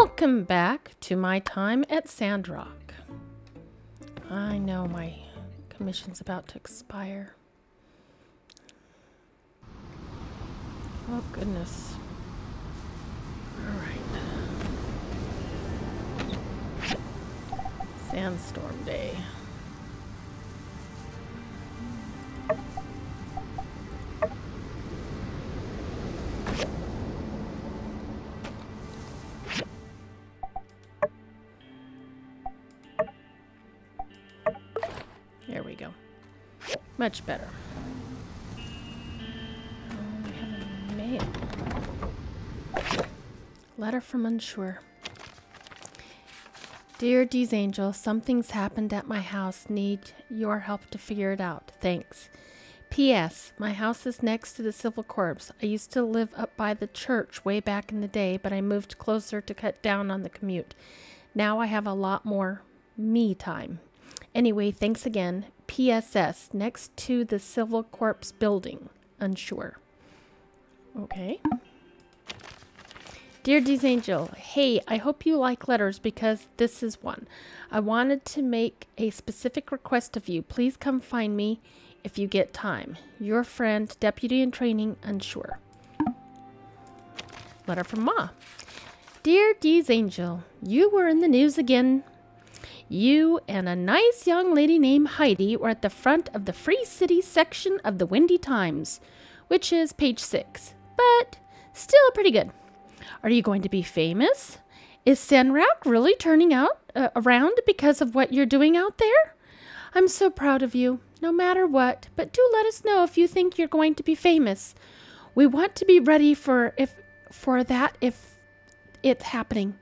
Welcome back to my time at Sandrock. I know my commission's about to expire. Oh, goodness. All right. Sandstorm day. Much better. Oh, we have a mail. Letter from Unsoo. Dear Dee's Angel, something's happened at my house. Need your help to figure it out. Thanks. P.S. My house is next to the Civil Corps. I used to live up by the church way back in the day, but I moved closer to cut down on the commute. Now I have a lot more me time. Anyway, thanks again. PSS, next to the Civil Corps building. Unsoo. Okay. Dear Dee's Angel, hey, I hope you like letters because this is one. I wanted to make a specific request of you. Please come find me if you get time. Your friend, Deputy in Training, Unsoo. Letter from Ma. Dear Dee's Angel, you were in the news again. You and a nice young lady named Heidi were at the front of the Free City section of the Windy Times, which is page six, but still pretty good. Are you going to be famous? Is Sandrock really turning out uh, around because of what you're doing out there? I'm so proud of you, no matter what, but do let us know if you think you're going to be famous. We want to be ready for if for that if it's happening.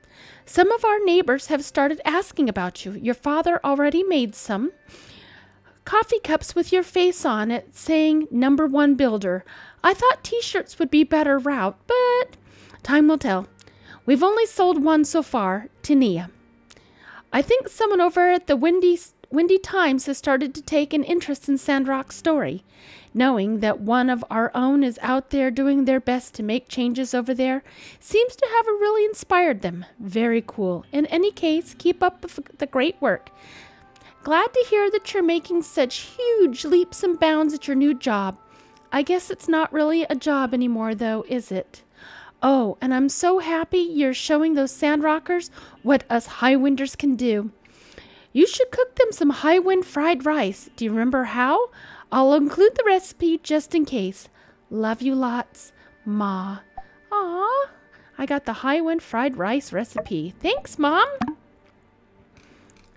Some of our neighbors have started asking about you. Your father already made some coffee cups with your face on it saying number one builder. I thought t shirts would be better route, but time will tell. We've only sold one so far to Nia. I think someone over at the Windy, Windy Times has started to take an interest in Sandrock's story. Knowing that one of our own is out there doing their best to make changes over there seems to have really inspired them. Very cool. In any case, keep up the great work. Glad to hear that you're making such huge leaps and bounds at your new job. I guess it's not really a job anymore, though, is it? Oh, and I'm so happy you're showing those sandrockers what us highwinders can do. You should cook them some high wind fried rice. Do you remember how? I'll include the recipe just in case. Love you lots, Ma. Aw, I got the high wind fried rice recipe. Thanks, Mom.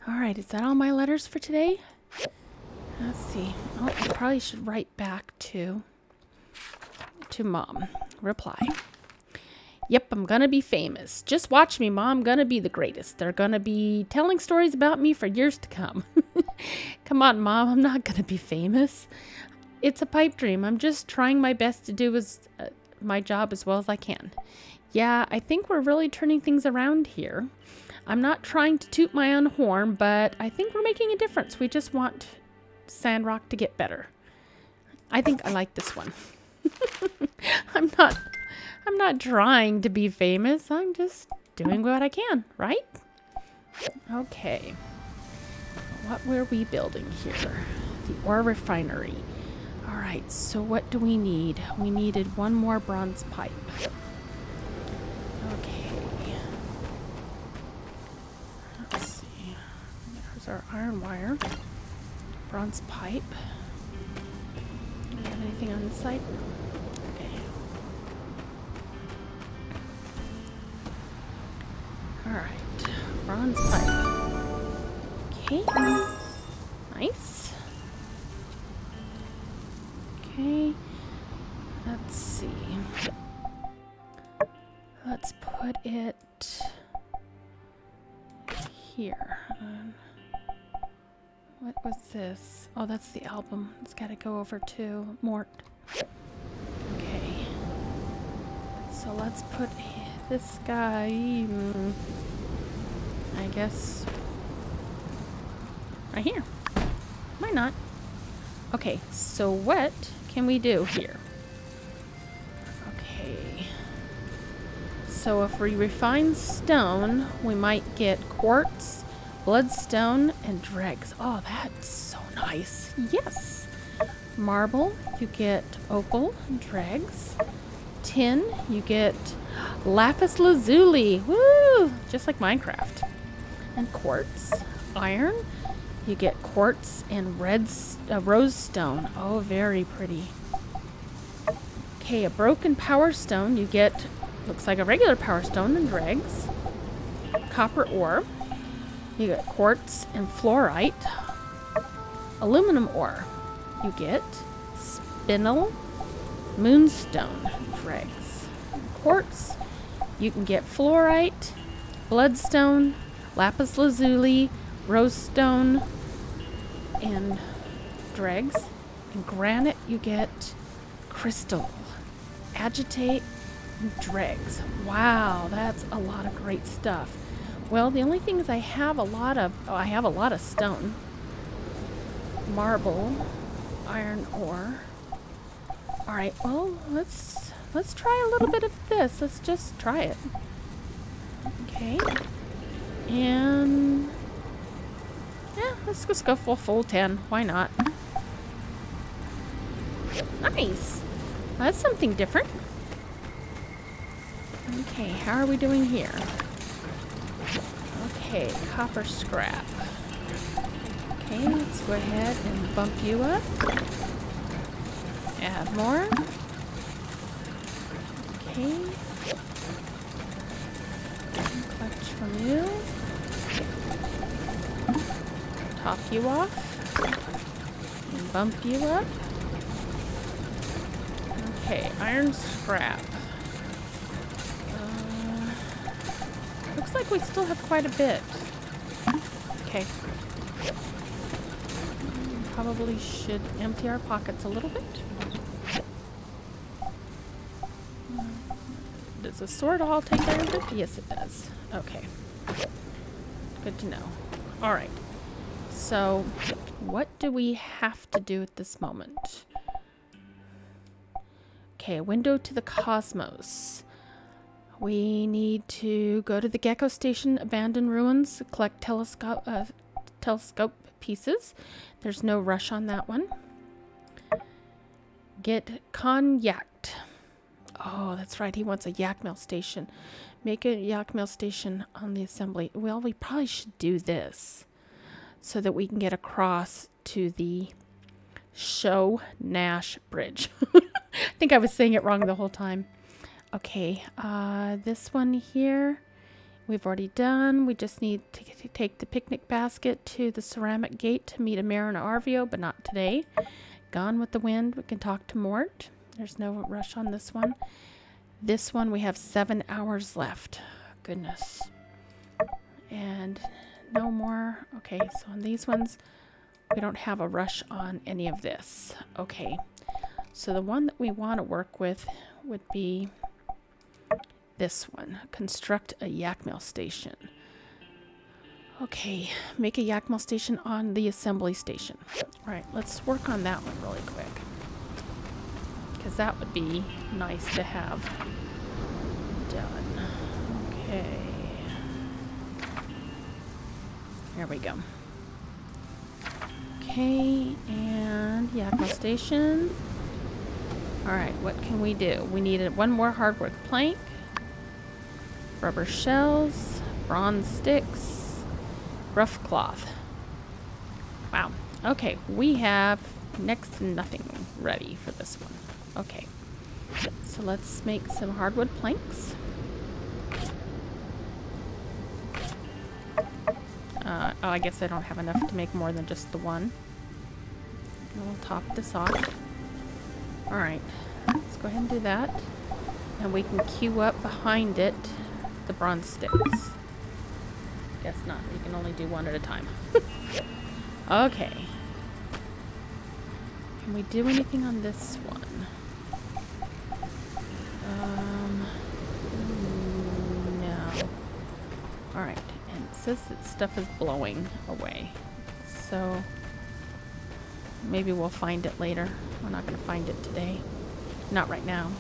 All right, is that all my letters for today? Let's see. Oh, I probably should write back to to Mom. Reply. Yep, I'm gonna be famous. Just watch me, Mom. I'm gonna be the greatest. They're gonna be telling stories about me for years to come. come on, Mom. I'm not gonna be famous. It's a pipe dream. I'm just trying my best to do as uh, my job as well as I can. Yeah, I think we're really turning things around here. I'm not trying to toot my own horn, but I think we're making a difference. We just want Sandrock to get better. I think I like this one. I'm not I'm not trying to be famous. I'm just doing what I can, right? Okay. What were we building here? The ore refinery. All right, so what do we need? We needed one more bronze pipe. Okay. Let's see. There's our iron wire. Bronze pipe. Anything on this side? Alright, bronze pipe. Okay, nice. Okay, let's see. Let's put it here. Um, what was this? Oh, that's the album. It's got to go over to Mort. Okay. So let's put this guy, mm, I guess, right here. Why not? Okay, so what can we do here? Okay. So if we refine stone, we might get quartz, bloodstone, and dregs. Oh, that's so nice. Yes. Marble, you get opal dregs. Tin, you get lapis lazuli. Woo! Just like Minecraft. And quartz. Iron, you get quartz and red uh, rose stone. Oh, very pretty. Okay, a broken power stone. You get, looks like a regular power stone and dregs. Copper ore. You get quartz and fluorite. Aluminum ore. You get spinel, moonstone, dregs. Quartz. You can get fluorite, bloodstone, lapis lazuli, rose stone, and dregs. In granite, you get crystal, agitate, and dregs. Wow, that's a lot of great stuff. Well, the only thing is I have a lot of, oh, I have a lot of stone, marble, iron ore. All right, well, let's let's try a little bit of this. Let's just try it. Okay. And yeah, let's just go full full 10. Why not? Nice. That's something different. Okay, how are we doing here? Okay, copper scrap. Okay, let's go ahead and bump you up. Add more. Okay. Clutch from you. Top you off. Bump you up. Okay, iron scrap. Uh, looks like we still have quite a bit. Okay probably should empty our pockets a little bit. Does the sword all take care of it? Yes, it does. Okay. Good to know. Alright. So, what do we have to do at this moment? Okay, a window to the cosmos. We need to go to the Gecko Station abandoned ruins, collect telescope, uh, telescope pieces. There's no rush on that one. Get cognac. Oh, that's right. He wants a Yakmel station. Make a Yakmel station on the assembly. Well, we probably should do this so that we can get across to the Show Nash Bridge. I think I was saying it wrong the whole time. Okay, uh, this one here we've already done. We just need to take the picnic basket to the ceramic gate to meet Amirah and Arvio, but not today. Gone with the Wind. We can talk to Mort. There's no rush on this one. This one we have seven hours left. Goodness. And no more. Okay, so on these ones, we don't have a rush on any of this. Okay, so the one that we want to work with would be this one. Construct a Yakmel station. Okay, make a Yakmel station on the assembly station. All right, let's work on that one really quick. Because that would be nice to have done. Okay. There we go. Okay, and Yakmel station. All right, what can we do? We need one more hardwood plank rubber shells, bronze sticks, rough cloth. Wow. Okay, we have next to nothing ready for this one. Okay. So let's make some hardwood planks. Uh, oh, I guess I don't have enough to make more than just the one. We'll top this off. Alright, let's go ahead and do that. And we can queue up behind it the bronze sticks. Guess not. You can only do one at a time. okay. Can we do anything on this one? Um, mm, no. Alright, and it says that stuff is blowing away. So, maybe we'll find it later. We're not going to find it today. Not right now.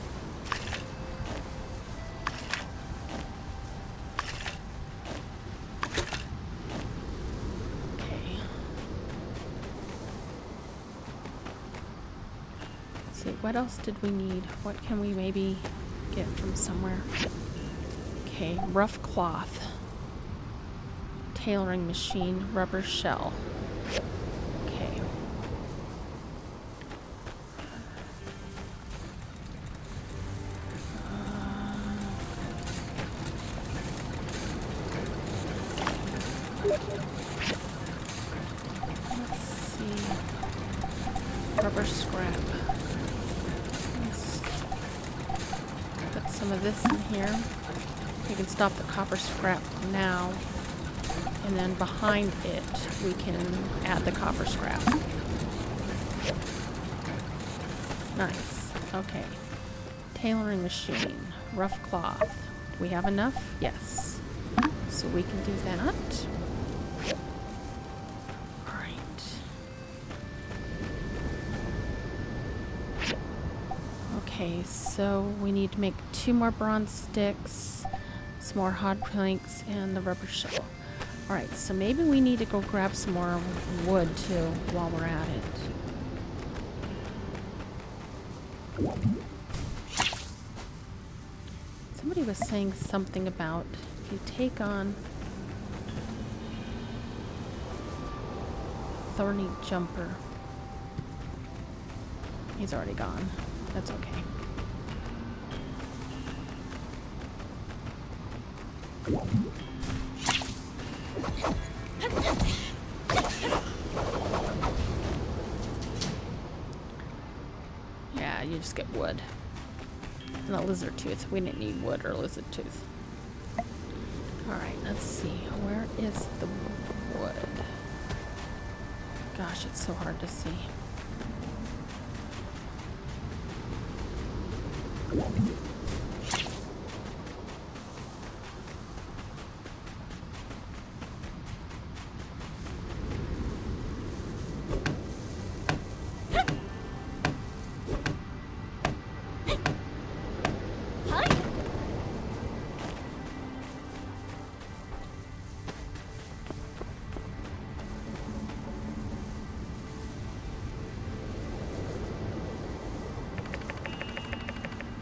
what else did we need? What can we maybe get from somewhere? Okay, rough cloth. Tailoring machine, rubber shell. And then behind it, we can add the copper scrap. Nice. Okay. Tailoring machine. Rough cloth. Do we have enough? Yes. So we can do that. Alright. Okay, so we need to make two more bronze sticks, some more hot planks, and the rubber shell. Alright, so maybe we need to go grab some more wood too while we're at it. Somebody was saying something about if you take on thorny jumper. He's already gone. That's okay. Lizard tooth. We didn't need wood or lizard tooth. Alright, let's see. Where is the wood? Gosh, it's so hard to see.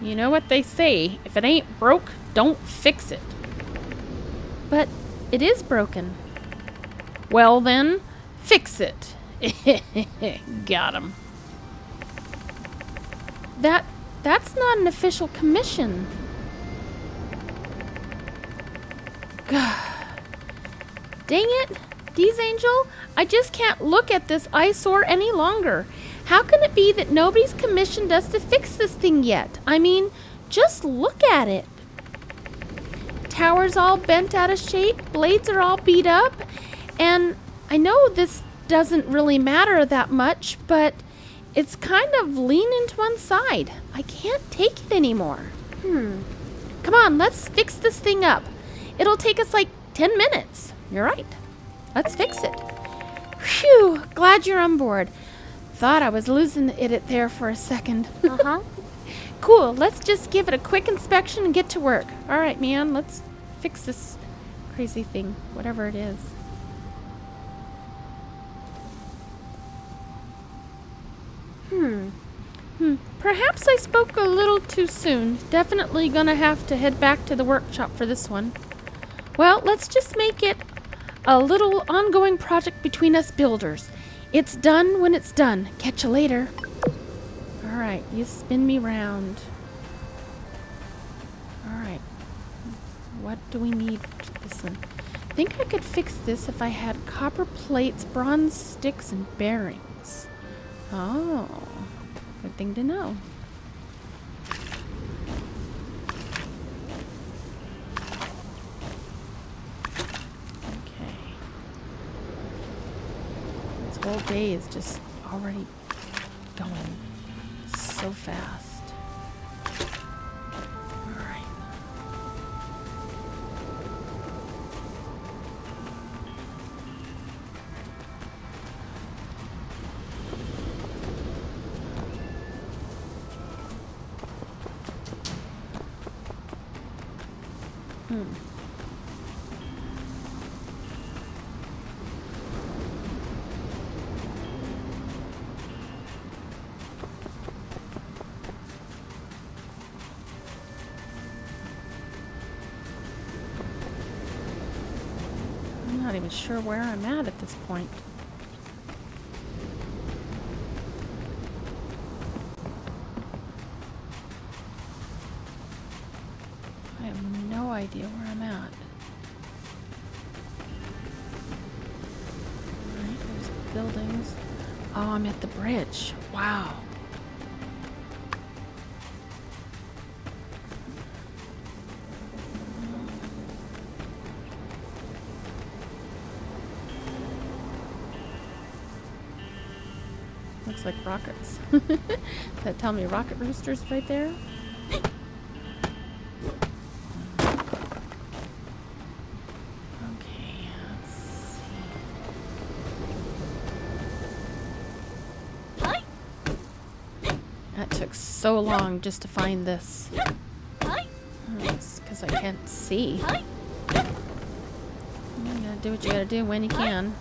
You know what they say, if it ain't broke, don't fix it. But it is broken. Well then, fix it. Got him. That that's not an official commission. God. Dang it, Deez Angel, I just can't look at this eyesore any longer. How can it be that nobody's commissioned us to fix this thing yet? I mean, just look at it. Tower's all bent out of shape, blades are all beat up, and I know this doesn't really matter that much, but it's kind of leaning to one side. I can't take it anymore. Hmm. Come on, let's fix this thing up. It'll take us like 10 minutes. You're right. Let's fix it. Phew, glad you're on board. Thought I was losing it there for a second. Uh-huh. cool, let's just give it a quick inspection and get to work. All right, man, let's fix this crazy thing, whatever it is. Hmm. Hmm. Perhaps I spoke a little too soon. Definitely gonna have to head back to the workshop for this one. Well, let's just make it a little ongoing project between us builders. It's done when it's done. Catch you later. Alright, you spin me round. Alright. What do we need this one? I think I could fix this if I had copper plates, bronze sticks, and bearings. Oh. Good thing to know. Okay. This whole day is just already going so fast. Even sure where I'm at at this point. I have no idea where I'm at. Alright, there's buildings. Oh, I'm at the bridge. Wow. Looks like rockets. that tell me rocket roosters right there? That took so long just to find this. It's because I can't see. You gotta do what you gotta do when you can.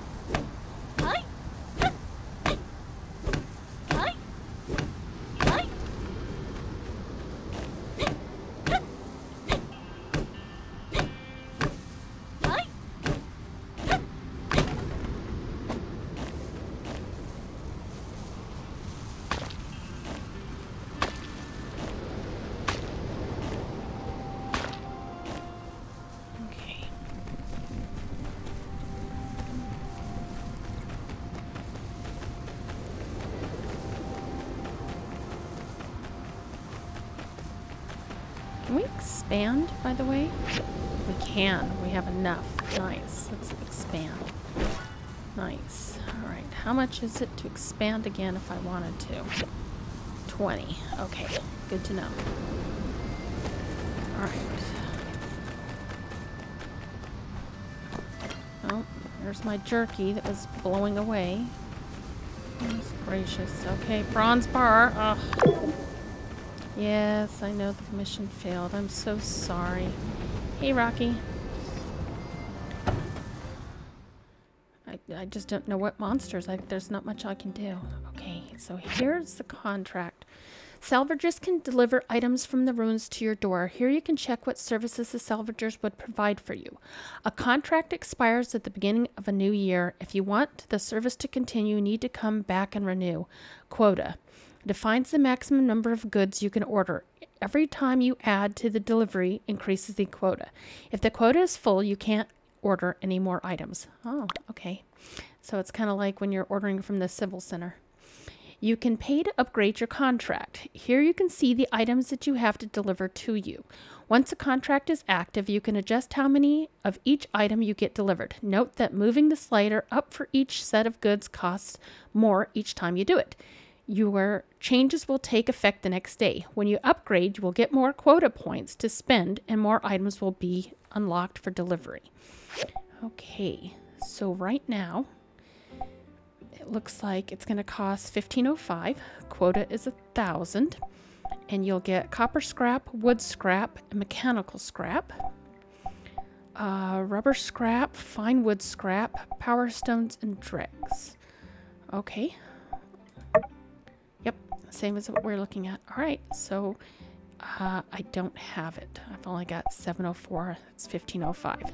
Expand, by the way? We can. We have enough. Nice. Let's expand. Nice. Alright. How much is it to expand again if I wanted to? 20. Okay. Good to know. Alright. Oh, there's my jerky that was blowing away. Goodness gracious. Okay, bronze bar. Ugh. Yes, I know the mission failed. I'm so sorry. Hey, Rocky. I, I just don't know what monsters. I, there's not much I can do. Okay, so here's the contract. Salvagers can deliver items from the ruins to your door. Here you can check what services the salvagers would provide for you. A contract expires at the beginning of a new year. If you want the service to continue, you need to come back and renew. Quota defines the maximum number of goods you can order. Every time you add to the delivery increases the quota. If the quota is full, you can't order any more items. Oh, okay. So it's kind of like when you're ordering from the civil center. You can pay to upgrade your contract. Here you can see the items that you have to deliver to you. Once a contract is active, you can adjust how many of each item you get delivered. Note that moving the slider up for each set of goods costs more each time you do it. Your changes will take effect the next day. When you upgrade, you will get more quota points to spend and more items will be unlocked for delivery. Okay, so right now, it looks like it's going to cost 1505. Quota is a thousand. And you'll get copper scrap, wood scrap, and mechanical scrap. Uh, rubber scrap, fine wood scrap, power stones, and dregs. Okay. Same as what we're looking at. All right, so uh, I don't have it. I've only got 704. It's 1505.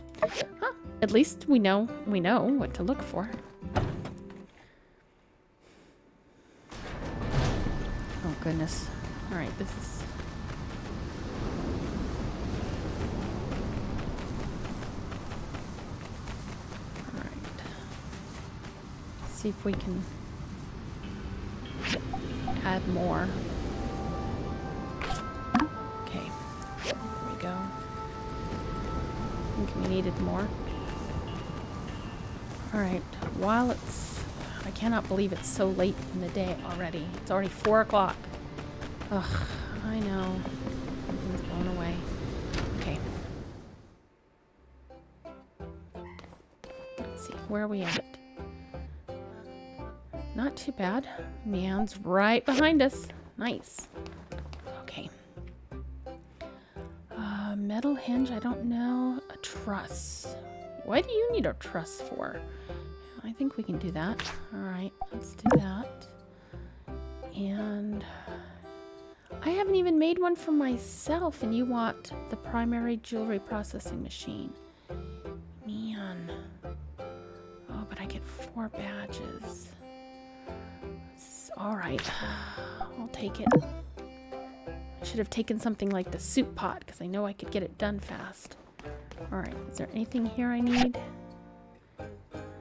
Huh, at least we know we know what to look for. Oh goodness. All right, this is All right. See if we can add more. Okay, there we go. I think we needed more. Alright, while it's... I cannot believe it's so late in the day already. It's already 4 o'clock. Ugh, I know. Everything's blown away. Okay. Let's see, where are we at? Not too bad. Man's right behind us. Nice. Okay. Uh, metal hinge, I don't know. A truss. What do you need a truss for? I think we can do that. Alright, let's do that. And I haven't even made one for myself, and you want the primary jewelry processing machine. Man. Oh, but I get Four badges. All right, I'll take it. I should have taken something like the soup pot because I know I could get it done fast. All right, is there anything here I need?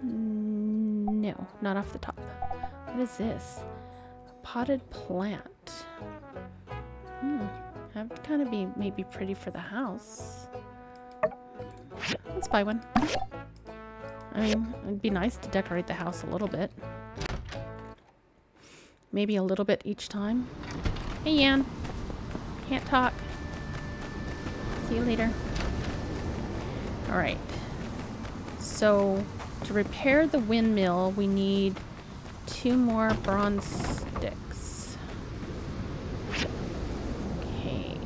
No, not off the top. What is this? A potted plant. Hmm, that would kind of be maybe pretty for the house. Let's buy one. I mean, it'd be nice to decorate the house a little bit. Maybe a little bit each time. Hey, Yan. Can't talk. See you later. Alright. So, to repair the windmill, we need two more bronze sticks. Okay.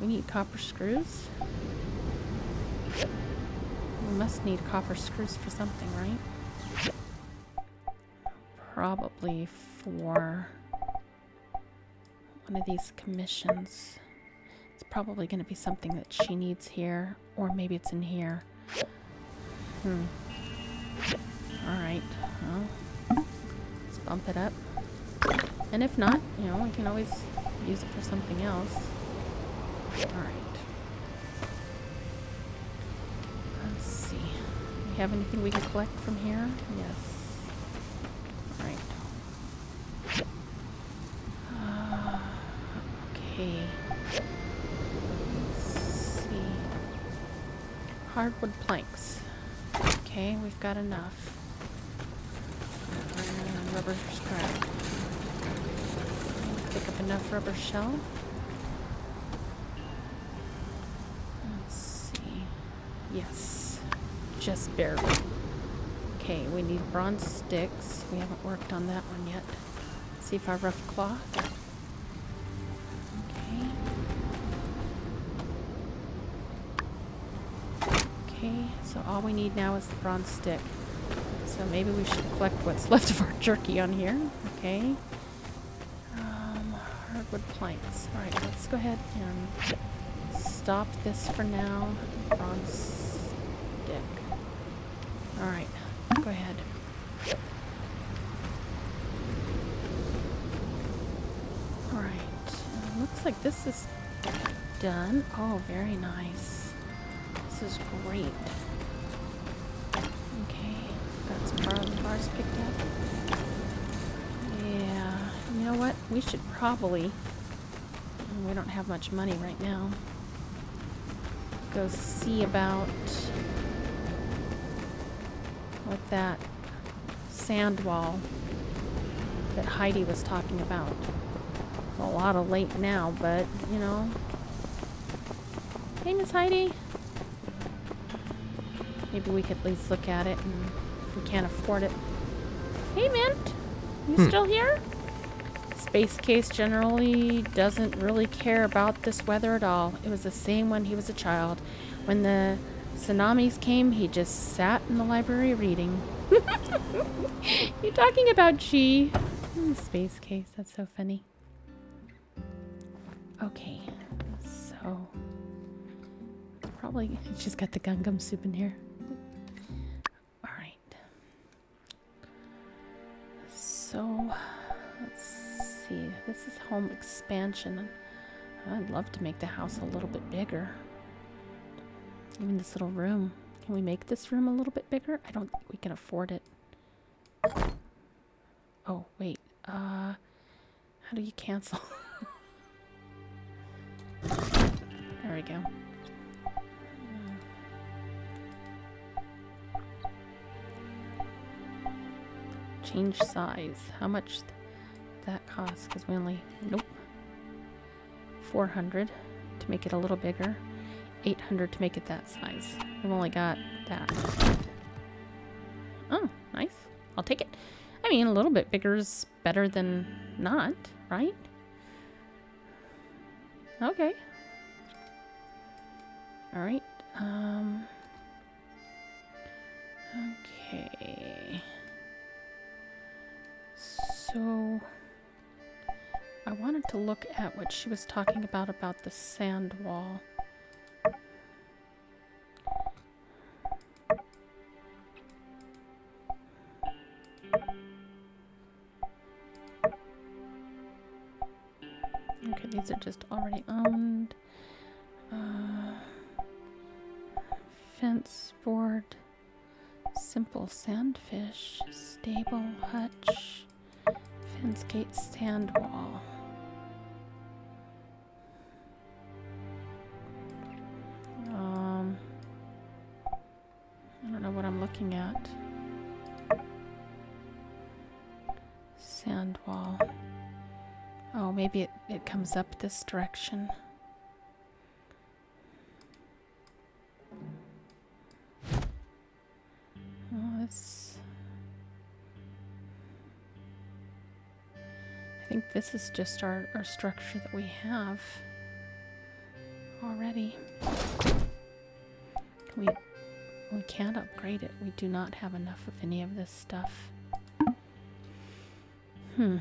We need copper screws. We must need copper screws for something, right? Probably for one of these commissions. It's probably going to be something that she needs here, or maybe it's in here. Hmm. Alright, well, let's bump it up. And if not, you know, we can always use it for something else. Alright. Let's see. We have anything we can collect from here? Yes. Hardwood planks. Okay, we've got enough. Rubber scrap. Pick up enough rubber shell. Let's see. Yes. Just barely. Okay, we need bronze sticks. We haven't worked on that one yet. See if our rough cloth. So all we need now is the bronze stick. So maybe we should collect what's left of our jerky on here. Okay. Um, hardwood planks. Alright, let's go ahead and stop this for now. Bronze stick. Alright, go ahead. Alright, uh, looks like this is done. Oh, very nice. This is great. Okay, got picked up. Yeah, you know what? We should probably, we don't have much money right now, go see about what that sand wall that Heidi was talking about. A lot of late now, but, you know. Hey, Miss Heidi. Maybe we could at least look at it and we can't afford it. Hey, Mint. You Hmm. still here? Space Case generally doesn't really care about this weather at all. It was the same when he was a child. When the tsunamis came, he just sat in the library reading. you talking about G? Hmm, Space Case, that's so funny. Okay, so probably she's got the Gungam soup in here. So let's see. This is home expansion. I'd love to make the house a little bit bigger. Even this little room. Can we make this room a little bit bigger? I don't think we can afford it. Oh, wait. Uh, how do you cancel? there we go. Change size. How much th that cost? Because we only... Nope. 400 to make it a little bigger. 800 to make it that size. We've only got that. Oh, nice. I'll take it. I mean, a little bit bigger is better than not, right? Okay. All right. Um. Okay. So I wanted to look at what she was talking about about the sand wall. Okay, these are just already owned. Uh, fence board, simple sandfish, stable hutch fence gate sand wall. Um, I don't know what I'm looking at. Sand wall. Oh, maybe it, it comes up this direction. This is just our, our structure that we have already. We, we can't upgrade it. We do not have enough of any of this stuff. Hmm.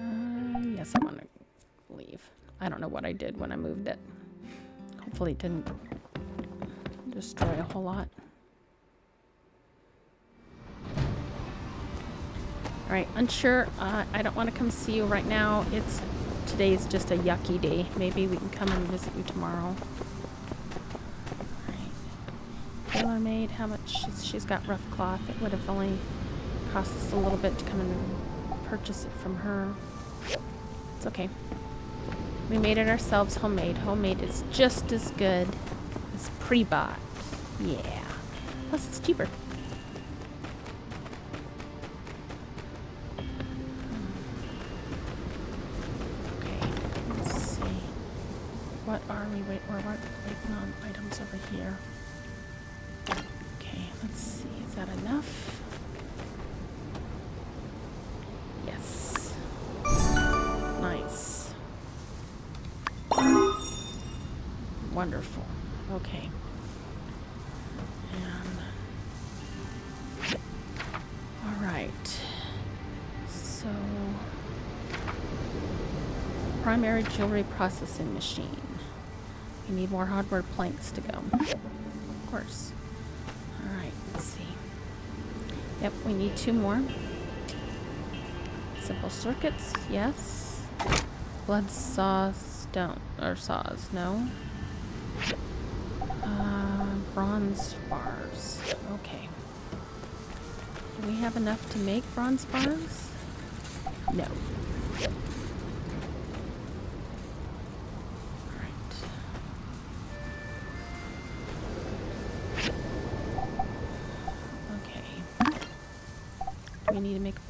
Uh, yes, I want to leave. I don't know what I did when I moved it. Hopefully it didn't destroy a whole lot. Alright, Unsoo. Uh, I don't want to come see you right now. It's Today's just a yucky day. Maybe we can come and visit you tomorrow. Tailor made, how much? She's, she's got rough cloth. It would have only cost us a little bit to come and purchase it from her. It's okay. We made it ourselves homemade. Homemade is just as good as pre-bought. Yeah. Plus it's cheaper. We wait we're wait- waiting on items over here. Okay, let's see. Is that enough? Yes. Nice. Wonderful. Okay. All right. So primary jewelry processing machine. We need more hardware planks to go. Of course. All right. Let's see. Yep, we need two more. Simple circuits, yes. Blood saws don't or saws, no. Uh, bronze bars. Okay. Do we have enough to make bronze bars? No.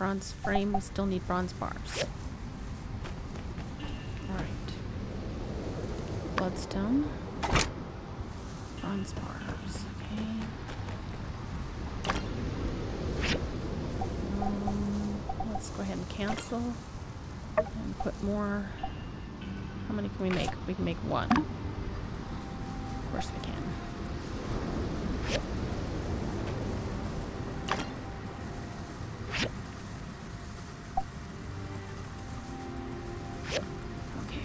Bronze frame? We still need bronze bars. Alright. Bloodstone. Bronze bars, okay. Um, let's go ahead and cancel. And put more. How many can we make? We can make one. Of course we can. Okay.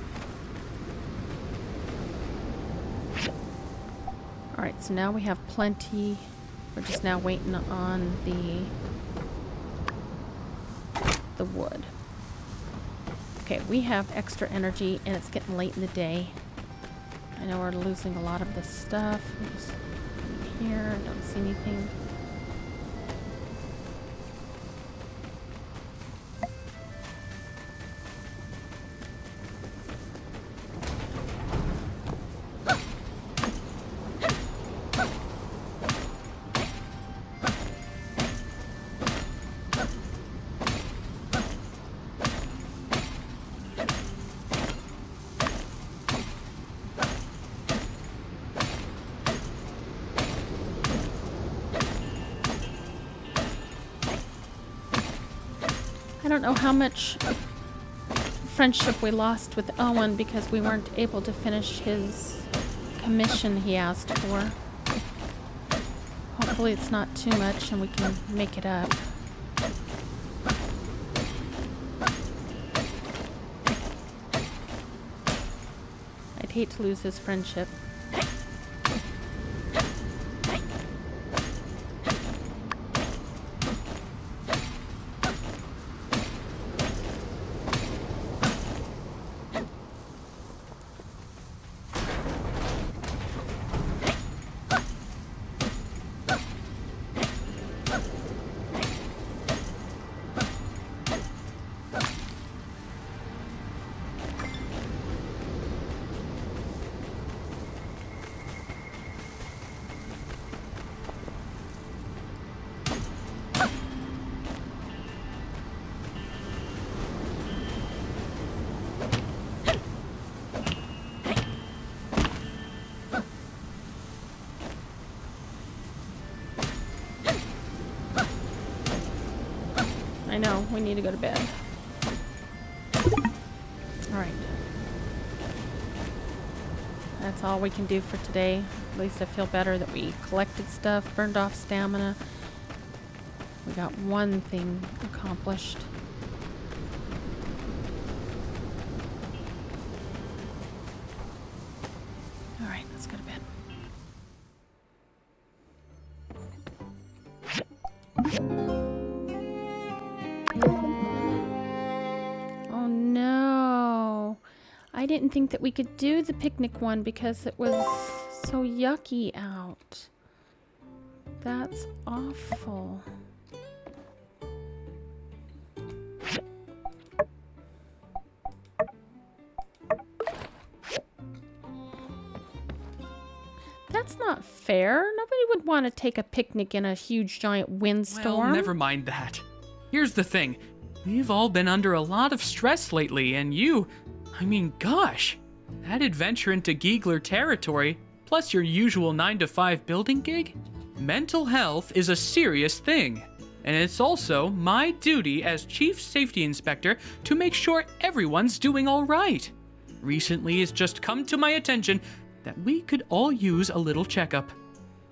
Alright, so now we have plenty. We're just now waiting on the the wood. Okay, we have extra energy and it's getting late in the day. I know we're losing a lot of this stuff. Here, don't see anything. Know how much friendship we lost with Owen because we weren't able to finish his commission he asked for. Hopefully it's not too much and we can make it up. I'd hate to lose his friendship. Know, we need to go to bed. Alright. That's all we can do for today. At least I feel better that we collected stuff, burned off stamina. We got one thing accomplished. That we could do the picnic one because it was so yucky out. That's awful. That's not fair. Nobody would want to take a picnic in a huge giant windstorm. Well, never mind that. Here's the thing. We've all been under a lot of stress lately, and you, I mean, gosh, that adventure into Giegler territory, plus your usual 9 to 5 building gig? Mental health is a serious thing, and it's also my duty as Chief Safety Inspector to make sure everyone's doing all right. Recently, it's just come to my attention that we could all use a little checkup.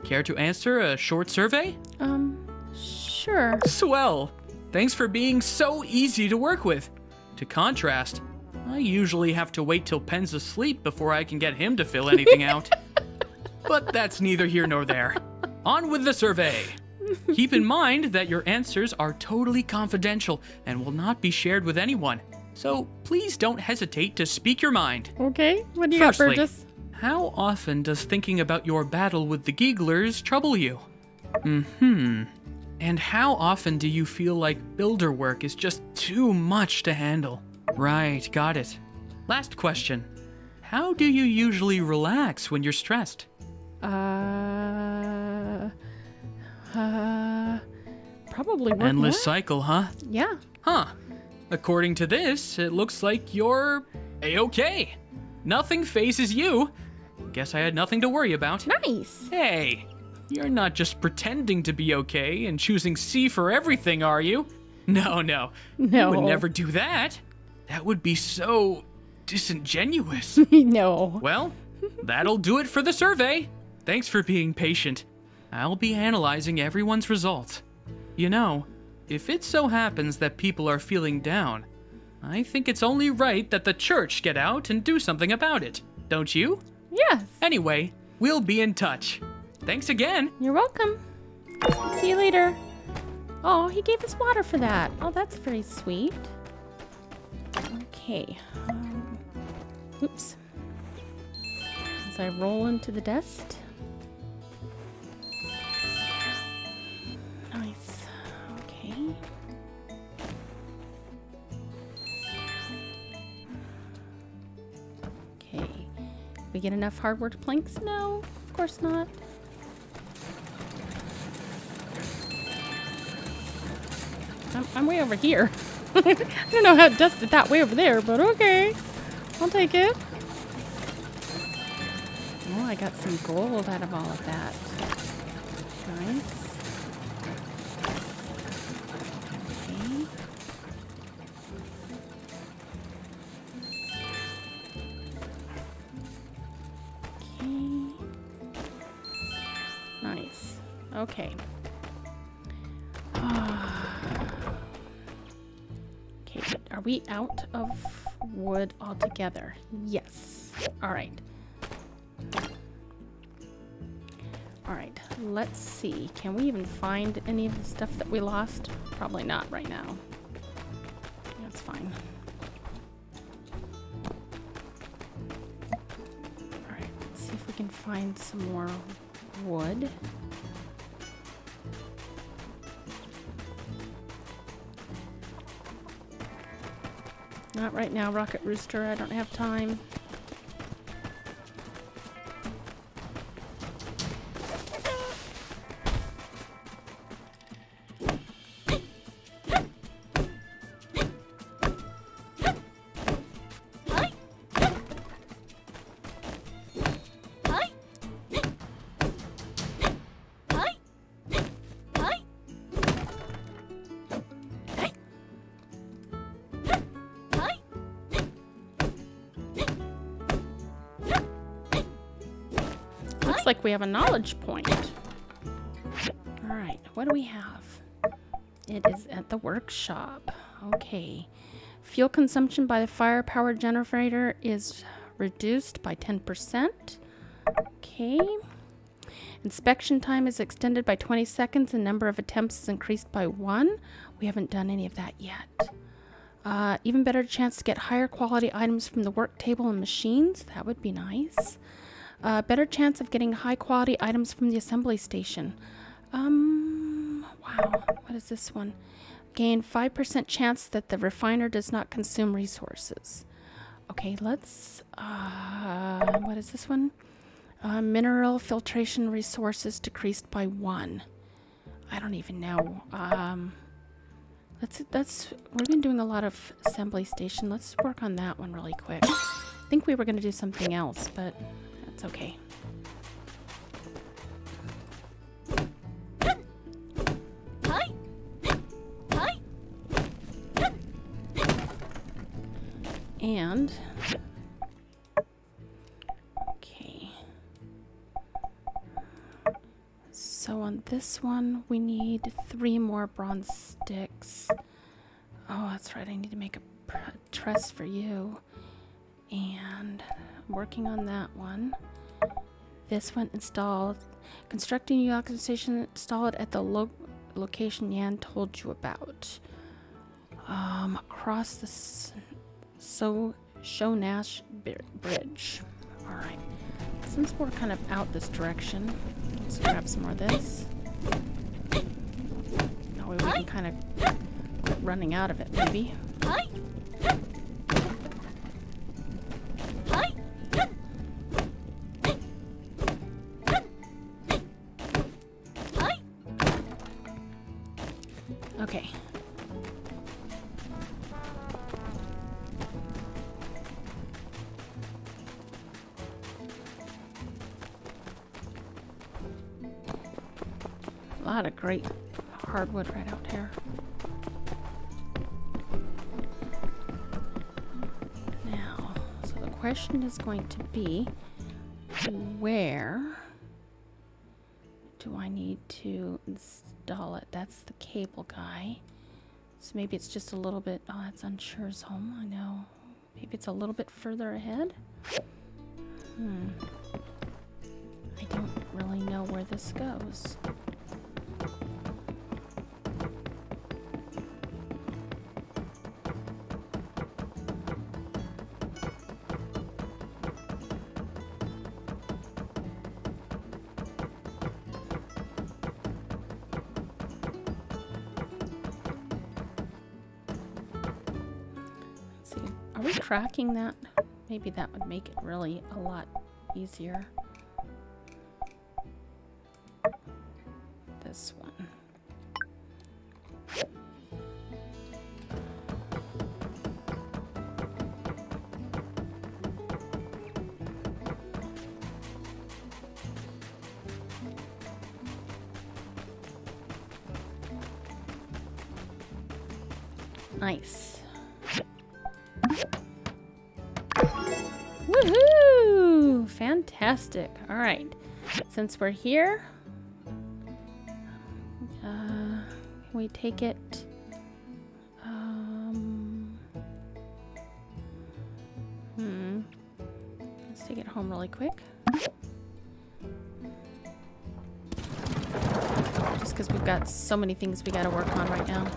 Care to answer a short survey? Um, sure. Swell! Thanks for being so easy to work with. To contrast, I usually have to wait till Pen's asleep before I can get him to fill anything out. But that's neither here nor there. On with the survey. Keep in mind that your answers are totally confidential and will not be shared with anyone. So please don't hesitate to speak your mind. Okay, what do you Firstly, got, Burgess? how often does thinking about your battle with the Gigglers trouble you? Mm-hmm. And how often do you feel like builder work is just too much to handle? Right, got it. Last question. How do you usually relax when you're stressed? Uh, uh, probably work Endless more? cycle, huh? Yeah. Huh. According to this, it looks like you're a-okay. Nothing phases you. Guess I had nothing to worry about. Nice. Hey, you're not just pretending to be okay and choosing C for everything, are you? No, no. No. You would never do that. That would be so disingenuous. no. well, that'll do it for the survey. Thanks for being patient. I'll be analyzing everyone's results. You know, if it so happens that people are feeling down, I think it's only right that the church get out and do something about it. Don't you? Yes. Anyway, we'll be in touch. Thanks again. You're welcome. See you later. Oh, he gave us water for that. Oh, that's very sweet. Okay. Um, oops. As I roll into the dust. Nice. Okay. Okay. We get enough hardwood planks? No, of course not. I'm, I'm way over here. I don't know how it that way over there, but okay. I'll take it. Oh, I got some gold out of all of that. Nice. Out of wood altogether? Yes. All right. All right, let's see. Can we even find any of the stuff that we lost? Probably not right now. That's fine. All right, let's see if we can find some more wood. Not right now, Rocket Rooster. I don't have time. Like we have a knowledge point. All right, what do we have? It is at the workshop. Okay. Fuel consumption by the fire power generator is reduced by 10%. Okay. Inspection time is extended by 20 seconds and number of attempts is increased by one. We haven't done any of that yet. Uh, even better chance to get higher quality items from the work table and machines. That would be nice. Uh, better chance of getting high quality items from the assembly station. Um, wow. What is this one? Gain 5% chance that the refiner does not consume resources. Okay, let's, uh, what is this one? Uh, mineral filtration resources decreased by one. I don't even know. Um, let's, that's, we've been doing a lot of assembly station. Let's work on that one really quick. I think we were going to do something else, but that's okay. And okay. So on this one, we need three more bronze sticks. Oh, that's right. I need to make a truss for you. And working on that one. This one installed. Constructing new oxygen station. Install it at the lo location Yan told you about. Um, across the so Shonash Bridge. Alright. Since we're kind of out this direction, let's grab some more of this. That way we can kind of running out of it, maybe. Hardwood right out here. Now, so the question is going to be, where do I need to install it? That's the cable guy. So maybe it's just a little bit, oh, that's Unsoo's home, I know. Maybe it's a little bit further ahead? Hmm. I don't really know where this goes. Tracking that, maybe that would make it really a lot easier. This one. Nice. Fantastic. All right. Since we're here, uh, we take it. Um, hmm. Let's take it home really quick. Just because we've got so many things we got to work on right now.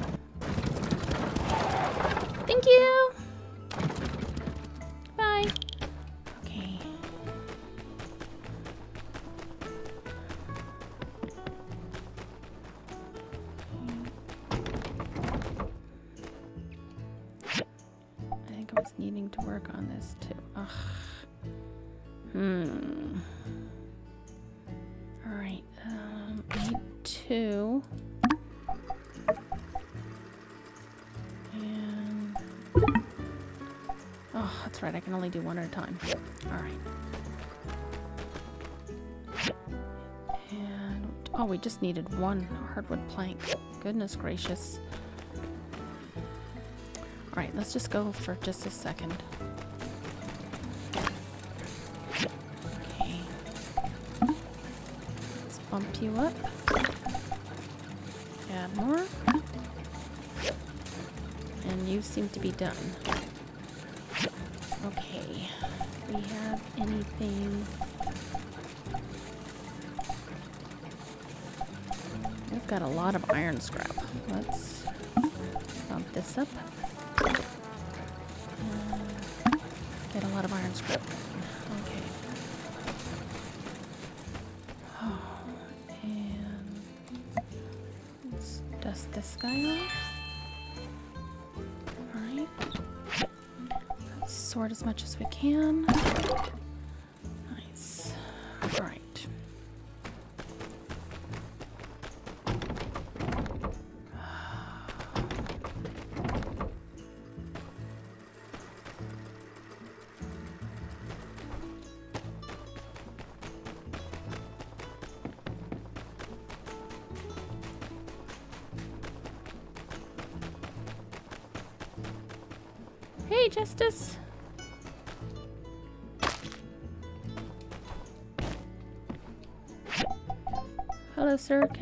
Just needed one hardwood plank. Goodness gracious. Alright, let's just go for just a second. Okay. Let's bump you up. Add more. And you seem to be done. Okay. We have anything... got a lot of iron scrap. Let's bump this up. Uh, get a lot of iron scrap. Okay. and let's dust this guy off. Alright. Sort as much as we can.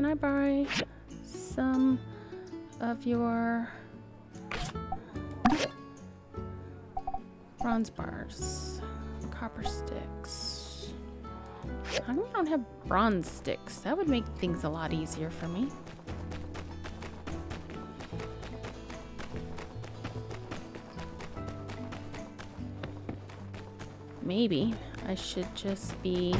Can I buy some of your bronze bars, copper sticks? How come we don't have bronze sticks? That would make things a lot easier for me. Maybe I should just be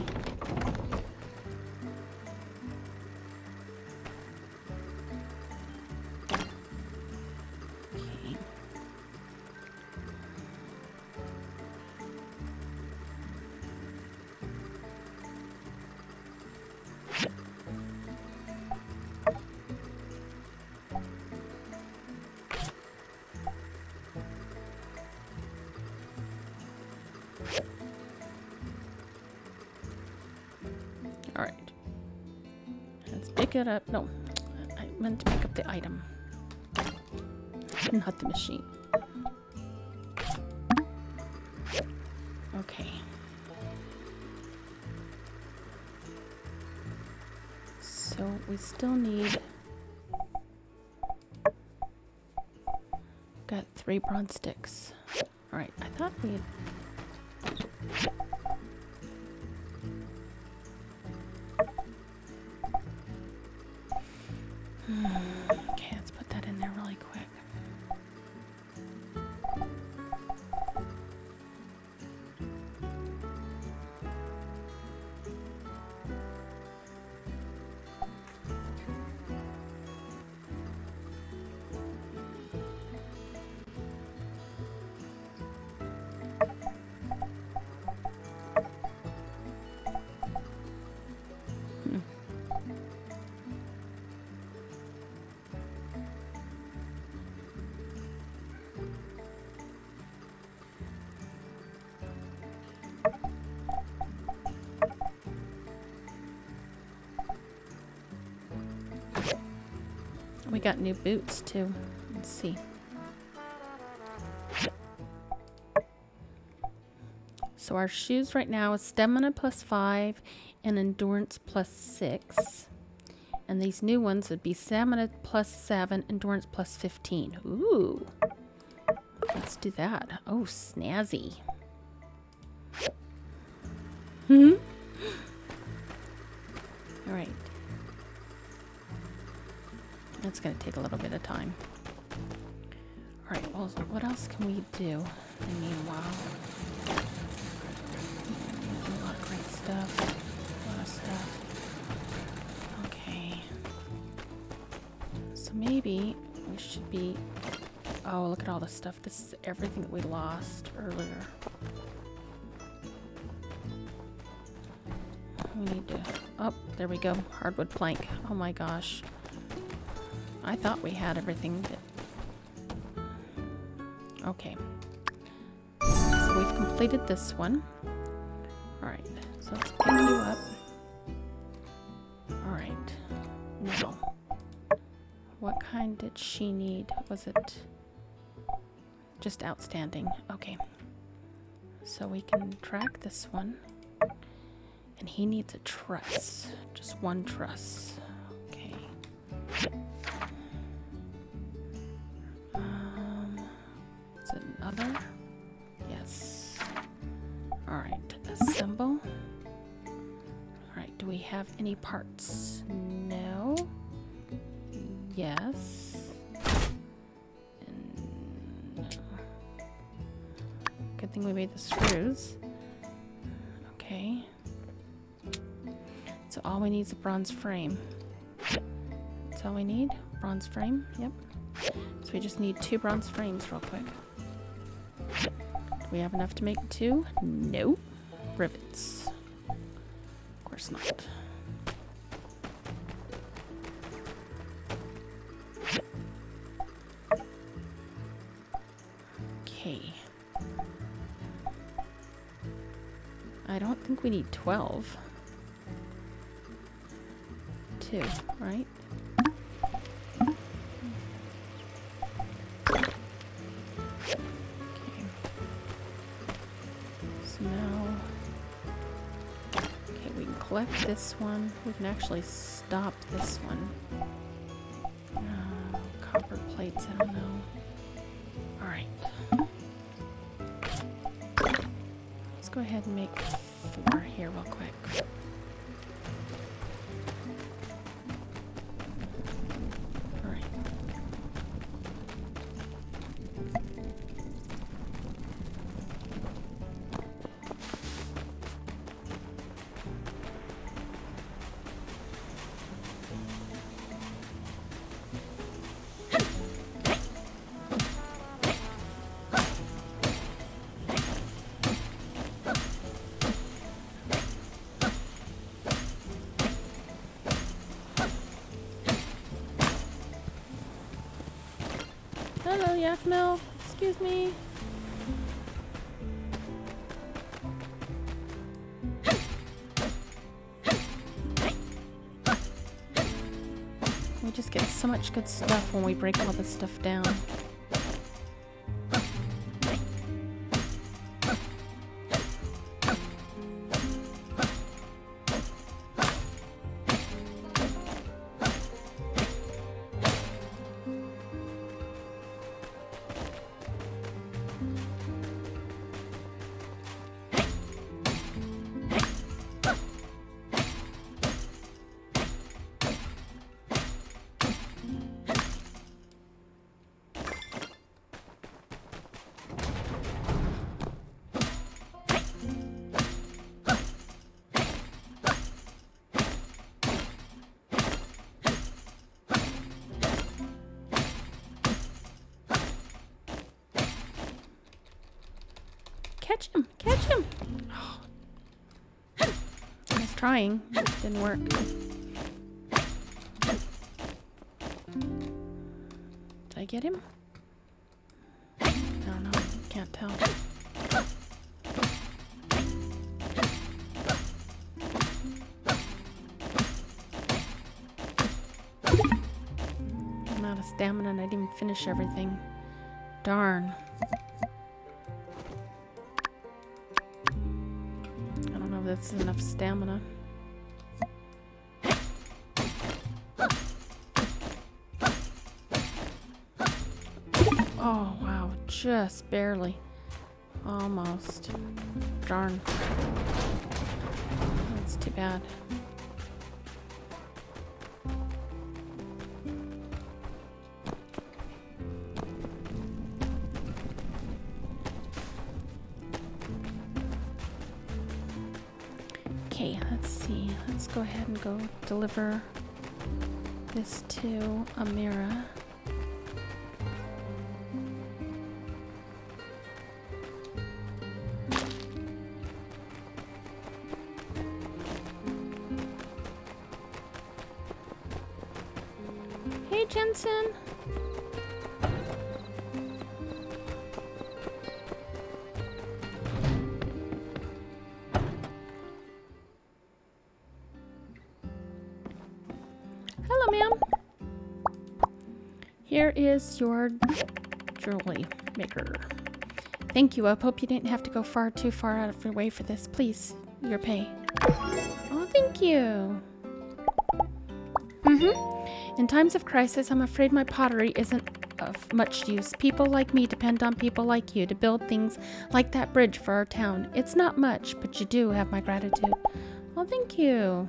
All right. Let's pick it up. No, I meant to pick up the item, not the machine. Okay. So we still need. Got three bronze sticks. All right. I thought we had got new boots too. Let's see. So our shoes right now is stamina plus five and endurance plus six. And these new ones would be stamina plus seven, endurance plus 15. Ooh. Let's do that. Oh, snazzy. That's going to take a little bit of time. All right, well, what else can we do in the meanwhile? A lot of great stuff. A lot of stuff. Okay. So maybe we should be... Oh, look at all the stuff. This is everything that we lost earlier. We need to... Oh, there we go. Hardwood plank. Oh my gosh. I thought we had everything that... Okay. So we've completed this one. Alright, so let's pick you up. Alright. Now, what kind did she need? Was it just outstanding? Okay. So we can track this one. And he needs a truss. Just one truss. The screws. Okay. So all we need is a bronze frame. That's all we need. Bronze frame. Yep. So we just need two bronze frames real quick. Do we have enough to make two? No. Rivets. Of course not. Okay. I don't think we need 12. Two, right? So now... Okay, we can collect this one. We can actually stop this one. Uh, copper plates, I don't know. Alright. Go ahead and make four here real quick. Hello, Yakmel. Excuse me. We just get so much good stuff when we break all this stuff down. Catch him! Catch him! I was trying. It didn't work. Did I get him? I don't know. Can't tell. I'm out of stamina and I didn't finish everything. Darn. That's enough stamina. Oh, wow. Just barely. Almost. Darn. That's too bad. Deliver this to Amirah. Hey, Jensen. Your jewelry maker. Thank you. I hope you didn't have to go far too far out of your way for this. Please your pay. Oh, thank you. Mm-hmm. In times of crisis, I'm afraid my pottery isn't of much use. People like me depend on people like you to build things like that bridge for our town. It's not much, but you do have my gratitude. Well, thank you.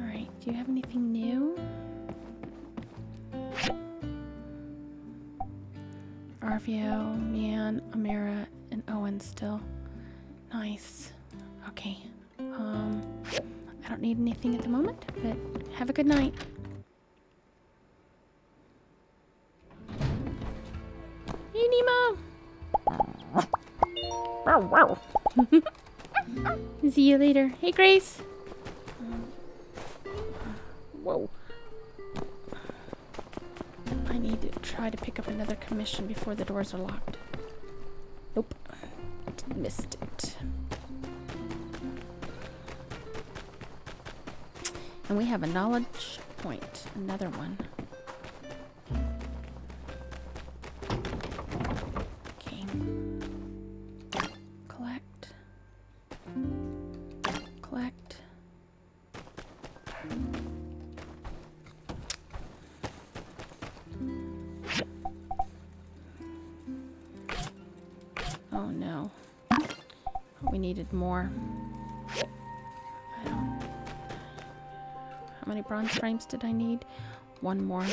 Alright, do you have anything new? Arvio, Mi-an, Amirah, and Owen still. Nice. Okay. Um, I don't need anything at the moment, but have a good night. Hey, Nemo! See you later. Hey, Grace! Another commission before the doors are locked. Nope. Missed it. And we have a knowledge point. Another one. Needed more. How many bronze frames did I need? One more.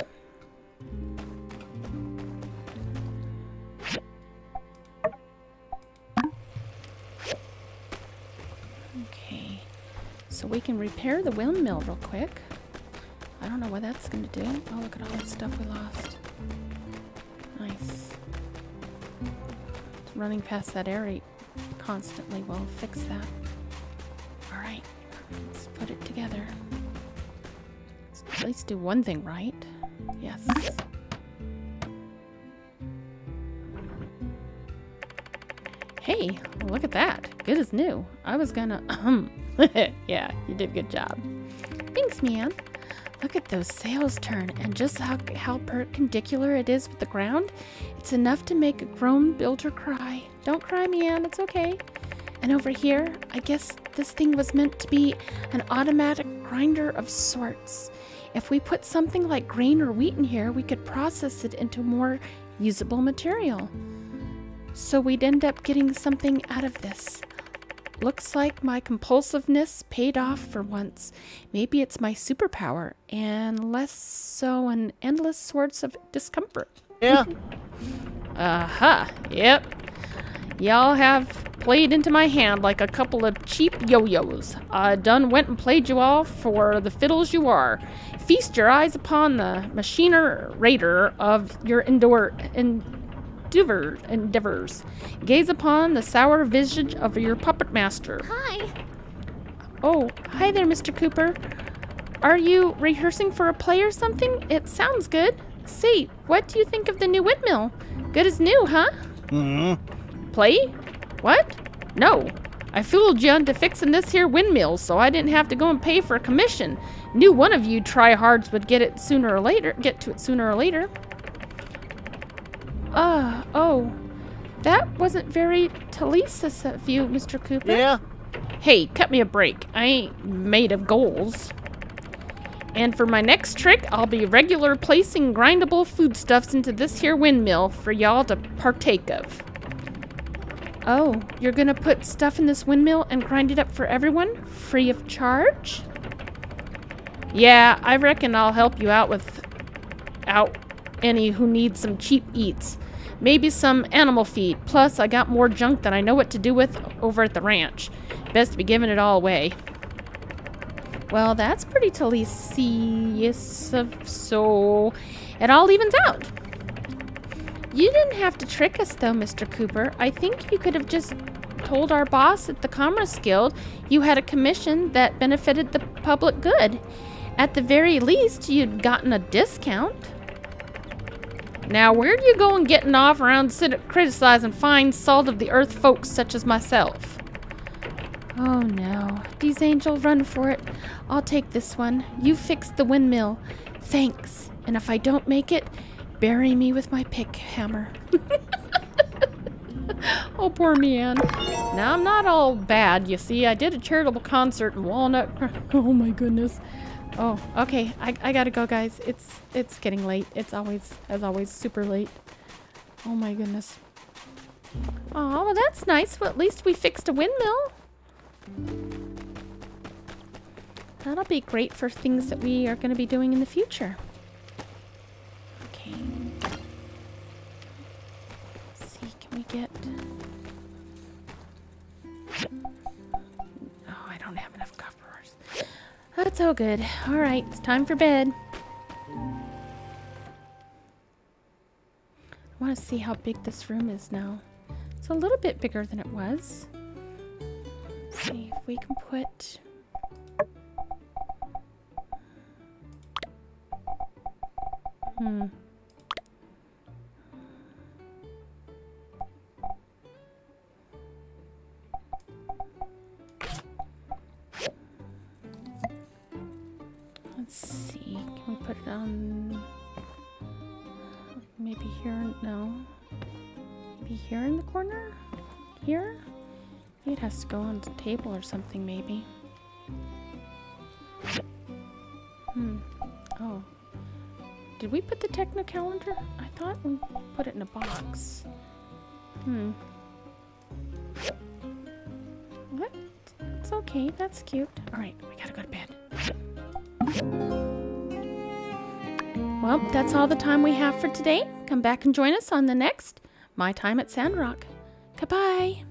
Okay. So we can repair the windmill real quick. I don't know what that's going to do. Oh, look at all that stuff we lost. Nice. It's Running past that area constantly will fix that. Alright, let's put it together. Let's at least do one thing right. Yes. Hey, look at that. Good as new. I was gonna, um, yeah, you did a good job. Thanks, man. Look at those sails turn and just how, how perpendicular it is with the ground. It's enough to make a grown builder cry. Don't cry, Mi-an, it's okay. And over here, I guess this thing was meant to be an automatic grinder of sorts. If we put something like grain or wheat in here, we could process it into more usable material. So we'd end up getting something out of this. Looks like my compulsiveness paid off for once. Maybe it's my superpower, and less so an endless source of discomfort. Yeah. Aha, yep. Y'all have played into my hand like a couple of cheap yo-yos. I done went and played you all for the fiddles you are. Feast your eyes upon the machiner raider of your indoor endeavor, endeavors. Gaze upon the sour visage of your puppet master. Hi. Oh, hi there, Mr. Cooper. Are you rehearsing for a play or something? It sounds good. Say, what do you think of the new windmill? Good as new, huh? Mm-hmm. Play? What? No. I fooled you into fixing this here windmill so I didn't have to go and pay for a commission. Knew one of you tryhards would get it sooner or later, get to it sooner or later. Ah, oh. That wasn't very Talisa of you, Mr. Cooper. Yeah. Hey, cut me a break. I ain't made of goals. And for my next trick, I'll be regular placing grindable foodstuffs into this here windmill for y'all to partake of. Oh, you're gonna put stuff in this windmill and grind it up for everyone? Free of charge? Yeah, I reckon I'll help you out with out any who need some cheap eats. Maybe some animal feed. Plus, I got more junk than I know what to do with over at the ranch. Best to be giving it all away. Well, that's pretty Talisius, of so it all evens out. You didn't have to trick us, though, Mr. Cooper. I think you could have just told our boss at the Commerce Guild you had a commission that benefited the public good. At the very least, you'd gotten a discount. Now, where'd you go and getting off around criticizing fine salt of the earth folks such as myself? Oh no. These angel, run for it. I'll take this one. You fixed the windmill. Thanks. And if I don't make it, bury me with my pick hammer. Oh, poor me. Now, I'm not all bad, you see. I did a charitable concert in Walnut. Oh, my goodness. Oh, okay. I, I gotta go, guys. It's it's getting late. It's always, as always, super late. Oh, my goodness. Oh, well, that's nice. Well, at least we fixed a windmill. That'll be great for things that we are going to be doing in the future. Okay. Let's see, can we get... Oh, I don't have enough covers. That's all good. All right, it's time for bed. I want to see how big this room is now. It's a little bit bigger than it was. Let's see if we can put... Hmm. Let's see. Can we put it on maybe here? No. Maybe here in the corner? Here? It has to go on the table or something, maybe. Hmm. Oh. Did we put the techno calendar? I thought we put it in a box. Hmm. What? It's okay. That's cute. All right, we gotta go to bed. Well, that's all the time we have for today. Come back and join us on the next My Time at Sandrock. Goodbye.